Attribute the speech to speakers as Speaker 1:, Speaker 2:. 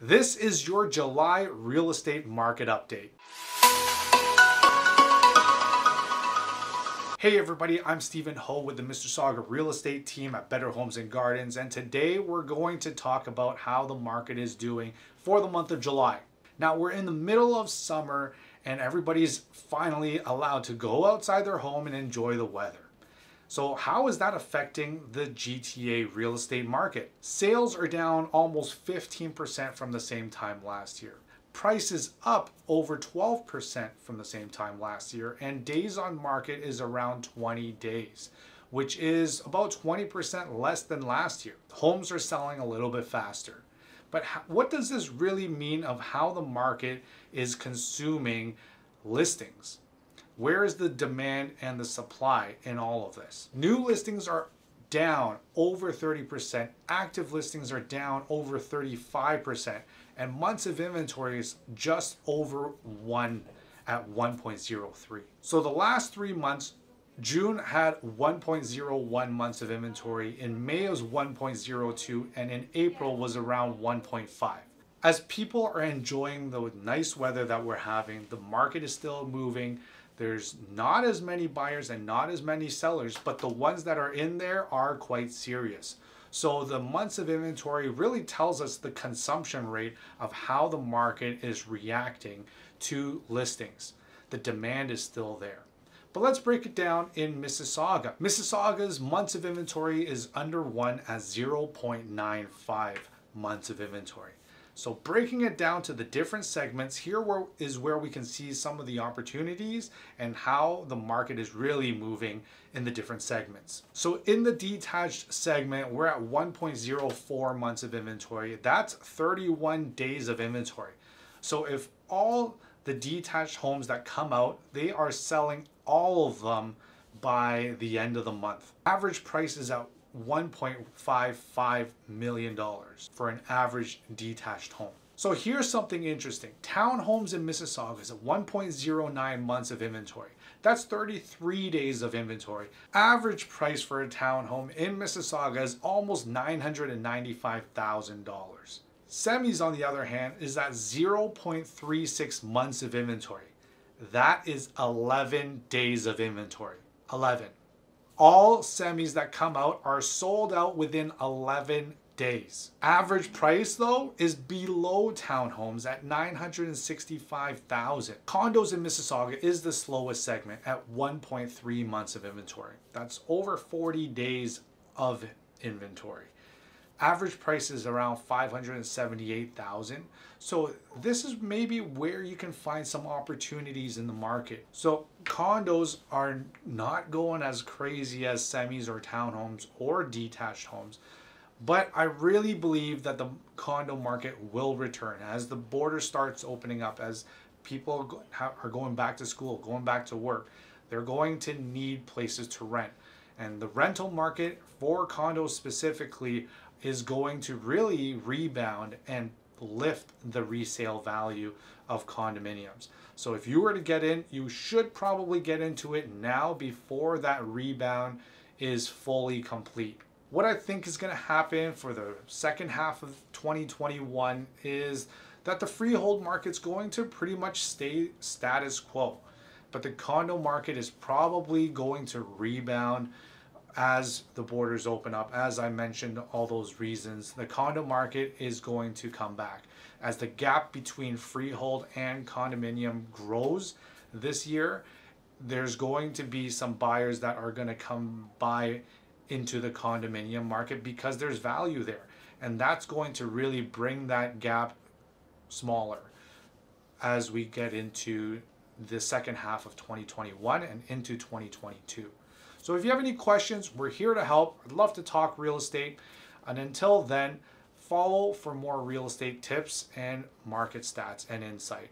Speaker 1: This is your July real estate market update. Hey everybody, I'm Steven Ho with the Mister Sauga Real Estate team at Better Homes and Gardens, and today we're going to talk about how the market is doing for the month of July. Now, we're in the middle of summer and everybody's finally allowed to go outside their home and enjoy the weather. So, how is that affecting the GTA real estate market? Sales are down almost 15% from the same time last year prices up over 12% from the same time last year, and days on market is around 20 days, which is about 20% less than last year. Homes are selling a little bit faster. But what does this really mean of how the market is consuming listings? Where is the demand and the supply in all of this? New listings are down over 30%. Active listings are down over 35%. And months of inventory is just over one at 1.03. So the last three months, June had 1.01 months of inventory, in May was 1.02, and in April was around 1.5. As people are enjoying the nice weather that we're having, the market is still moving. There's not as many buyers and not as many sellers, but the ones that are in there are quite serious. So the months of inventory really tells us the consumption rate of how the market is reacting to listings. The demand is still there. But let's break it down in Mississauga. Mississauga's months of inventory is under one at 0.95 months of inventory. So breaking it down to the different segments, here is where we can see some of the opportunities and how the market is really moving in the different segments. So in the detached segment, we're at 1.04 months of inventory. That's 31 days of inventory. So if all the detached homes that come out, they are selling all of them by the end of the month. Average price is at $1.55 million for an average detached home. So here's something interesting. Townhomes in Mississauga is at 1.09 months of inventory. That's 33 days of inventory. Average price for a townhome in Mississauga is almost $995,000. Semis, on the other hand, is at 0.36 months of inventory. That is 11 days of inventory. 11 all semis that come out are sold out within 11 days. Average price though is below townhomes at 965,000. Condos in Mississauga is the slowest segment at 1.3 months of inventory. That's over 40 days of inventory. Average price is around 578,000. So this is maybe where you can find some opportunities in the market. So condos are not going as crazy as semis or townhomes or detached homes. But I really believe that the condo market will return as the border starts opening up, as people are going back to school, going back to work. They're going to need places to rent. And the rental market for condos specifically is going to really rebound and lift the resale value of condominiums. So if you were to get in, you should probably get into it now before that rebound is fully complete. What I think is going to happen for the second half of 2021 is that the freehold market's going to pretty much stay status quo. But the condo market is probably going to rebound as the borders open up, as I mentioned, all those reasons, the condo market is going to come back. As the gap between freehold and condominium grows this year, there's going to be some buyers that are going to come buy into the condominium market because there's value there. And that's going to really bring that gap smaller as we get into the second half of 2021 and into 2022. So if you have any questions, we're here to help. I'd love to talk real estate. And until then, follow for more real estate tips and market stats and insight.